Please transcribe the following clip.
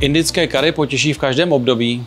Indické kary potěší v každém období,